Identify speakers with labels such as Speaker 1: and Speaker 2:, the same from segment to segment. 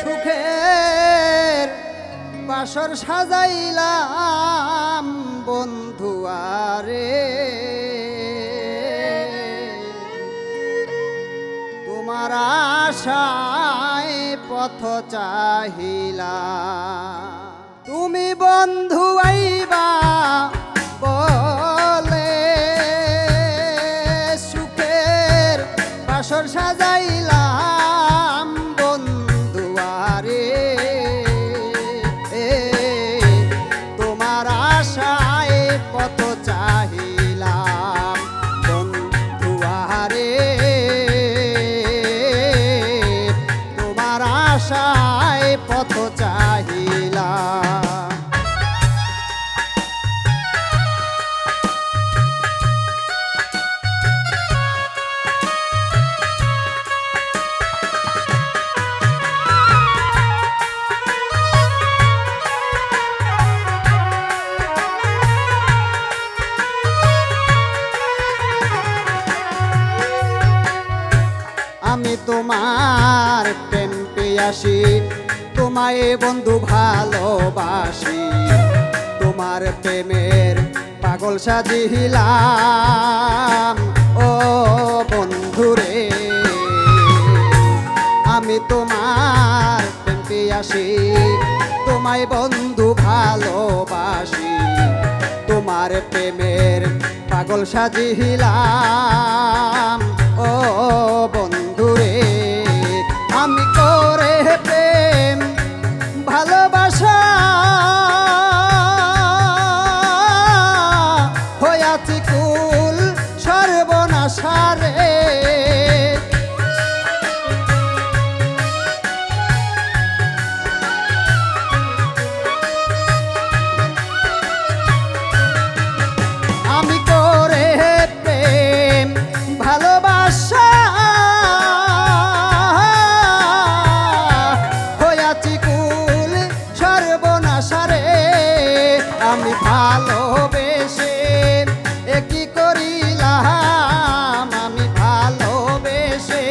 Speaker 1: সুখের বাসর সাজাইলাম বন্ধু আরে। তোমার আশায় পথ চাহিলা। তুমি বন্ধু তোমার প্রেম পেয়াসি তোমায় বন্ধু ভালোবাসি। তোমার প্রেমের পাগল সাজিলাম, ও বন্ধুরে। আমি তোমার প্রেম পেয়াসি তোমায় বন্ধু ভালোবাসি। তোমার প্রেমের পাগল সাজিলাম, ও বন্ধুরে ভালোবেসে একই করিলাম? আমি ভালোবেসে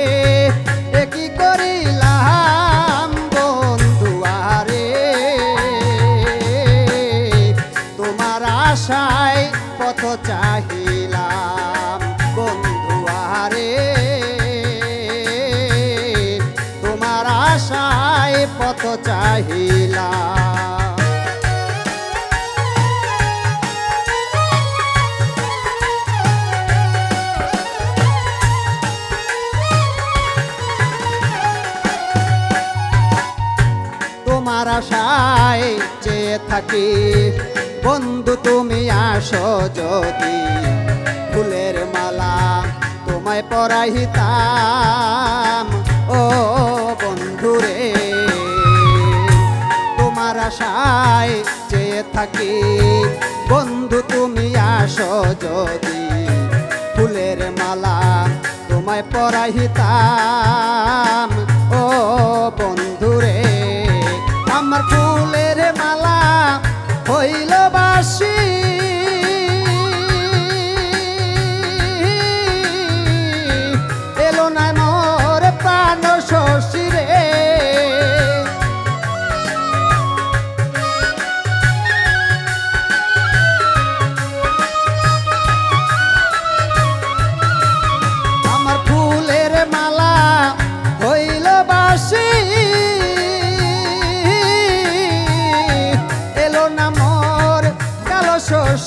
Speaker 1: একই করিলাম বন্ধুয়ারে তোমার আশায় পথ চাহিলাম বন্ধুয়ারে তোমার আশায় পথ চাহিলাম থাকি। বন্ধু, তুমি আসো যদি। ফুলের মালা তোমায় পরাইতাম। ও বন্ধুরে তোমার আশায় চেয়ে থাকি। বন্ধু, তুমি আসো যদি। ফুলের মালা তোমায় পরাইতাম। ও বন্ধুরে আমার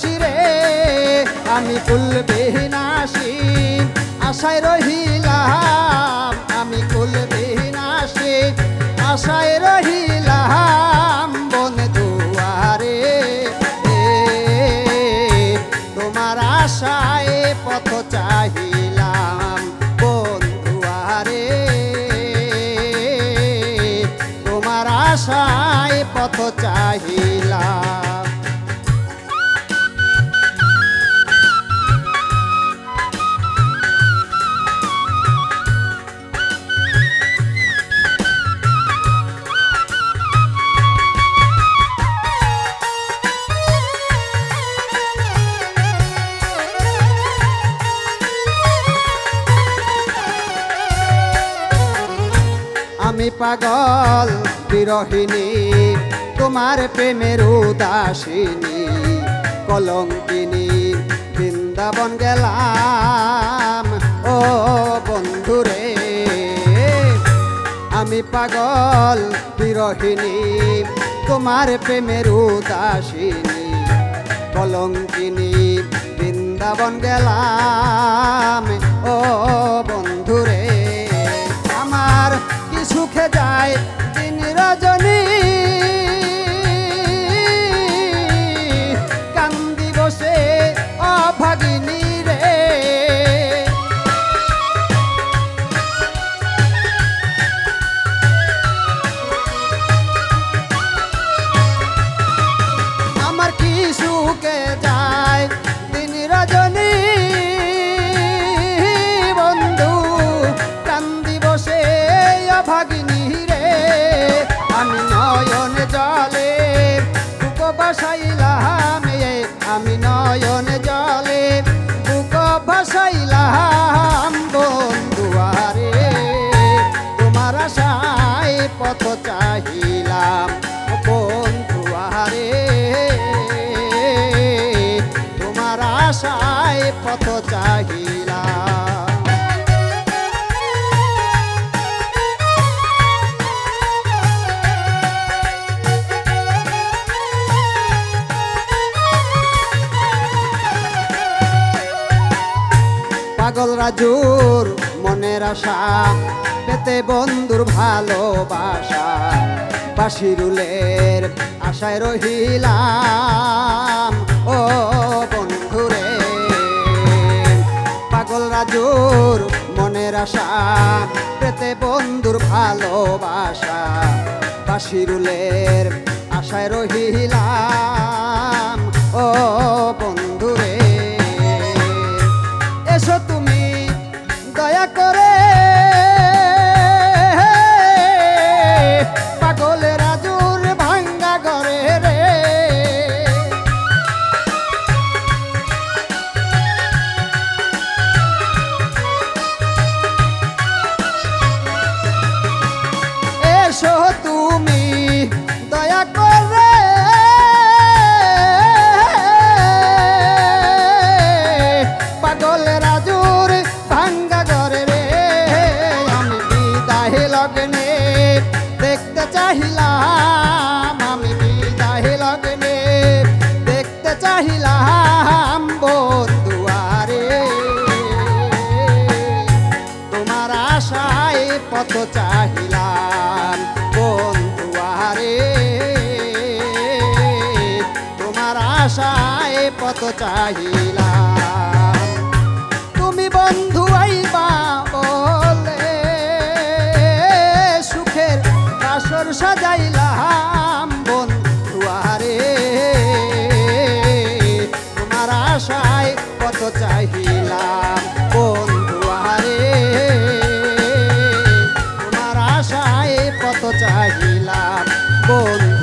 Speaker 1: শশীরে আমি কুলবিহীন আসি আশায় রহিলাম। আমি কুল আমি পাগল বিরহিনী তোমার প্রেমের উদাসিনী, কলঙ্কিনী, বৃন্দাবন গেলাম। ও বন্ধুরে আমি পাগল বিরহিনী তোমার প্রেমের উদাসিনী, কলঙ্কিনী, বৃন্দাবন গেলাম। ও রাজুর মনের আশা পেতে বন্ধুর ভালোবাসা। বাসিরুলের আশায় রহিলাম, ও বন্ধুরে। পাগল রাজুর মনের আশা পেতে বন্ধুর ভালোবাসা। বাসিরুলের আশায় রহিলাম পথ চাহিলাম। বন্ধুয়ারে তোমার আশায় তুমি বন্ধু বলে সুখের আসর সাজাইলাম বন্ধু